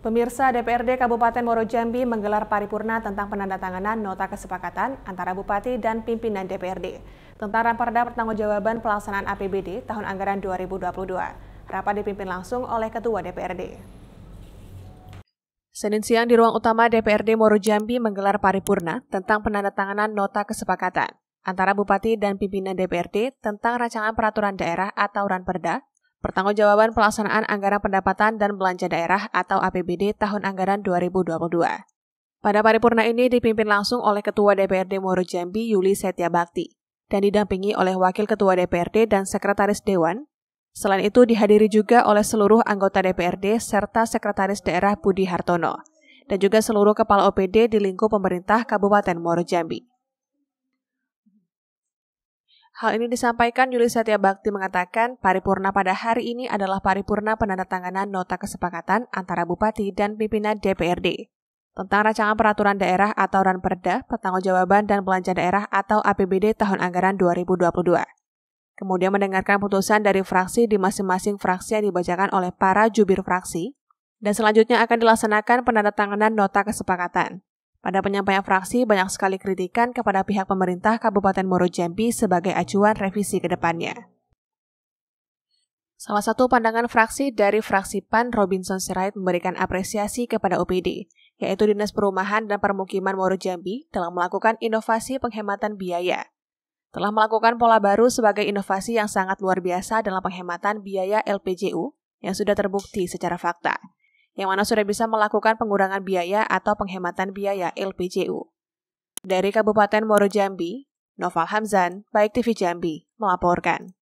Pemirsa DPRD Kabupaten Muaro Jambi menggelar paripurna tentang penandatanganan nota kesepakatan antara Bupati dan pimpinan DPRD tentang Ramperda Pertanggungjawaban Pelaksanaan APBD tahun anggaran 2022. Rapat dipimpin langsung oleh Ketua DPRD. Senin siang di ruang utama DPRD Muaro Jambi menggelar paripurna tentang penandatanganan nota kesepakatan antara Bupati dan pimpinan DPRD tentang rancangan peraturan daerah atau Ranperda Pertanggungjawaban Pelaksanaan Anggaran Pendapatan dan Belanja Daerah atau APBD tahun anggaran 2022. Pada paripurna ini dipimpin langsung oleh Ketua DPRD Muaro Jambi Yuli Setia Bakti dan didampingi oleh Wakil Ketua DPRD dan Sekretaris Dewan. Selain itu dihadiri juga oleh seluruh anggota DPRD serta Sekretaris Daerah Budi Hartono dan juga seluruh kepala OPD di lingkup pemerintah Kabupaten Muaro Jambi. Hal ini disampaikan Yuli Satya Bakti mengatakan paripurna pada hari ini adalah paripurna penandatanganan nota kesepakatan antara Bupati dan pimpinan DPRD tentang rancangan peraturan daerah atau Ranperda, pertanggungjawaban dan belanja daerah atau APBD tahun anggaran 2022. Kemudian mendengarkan putusan dari fraksi di masing-masing fraksi yang dibacakan oleh para jubir fraksi, dan selanjutnya akan dilaksanakan penandatanganan nota kesepakatan. Pada penyampaian fraksi, banyak sekali kritikan kepada pihak pemerintah Kabupaten Muaro Jambi sebagai acuan revisi ke depannya. Salah satu pandangan fraksi dari fraksi PAN Robinson Sirait memberikan apresiasi kepada OPD, yaitu Dinas Perumahan dan Permukiman Muaro Jambi dalam melakukan inovasi penghematan biaya. Telah melakukan pola baru sebagai inovasi yang sangat luar biasa dalam penghematan biaya LPJU yang sudah terbukti secara fakta yang mana sudah bisa melakukan pengurangan biaya atau penghematan biaya LPJU. Dari Kabupaten Muaro Jambi, Noval Hamzan, Baik TV Jambi, melaporkan.